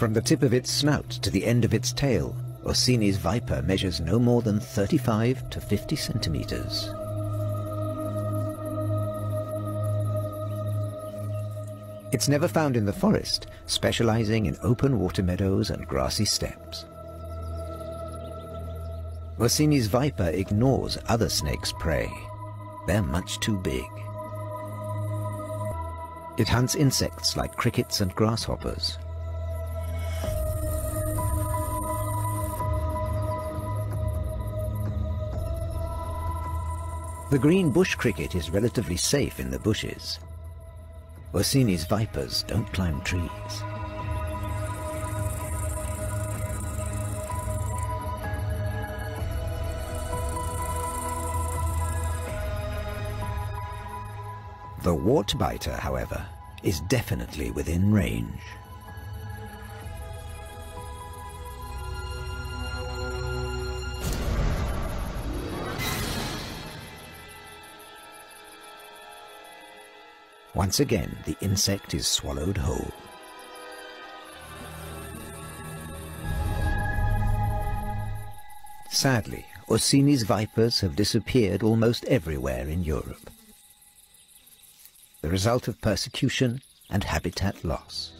From the tip of its snout to the end of its tail, Orsini's viper measures no more than 35 to 50 centimeters. It's never found in the forest, specializing in open water meadows and grassy steppes. Orsini's viper ignores other snakes' prey. They're much too big. It hunts insects like crickets and grasshoppers. The green bush cricket is relatively safe in the bushes. Orsini's vipers don't climb trees. The wartbiter, however, is definitely within range. Once again, the insect is swallowed whole. Sadly, Orsini's vipers have disappeared almost everywhere in Europe. The result of persecution and habitat loss.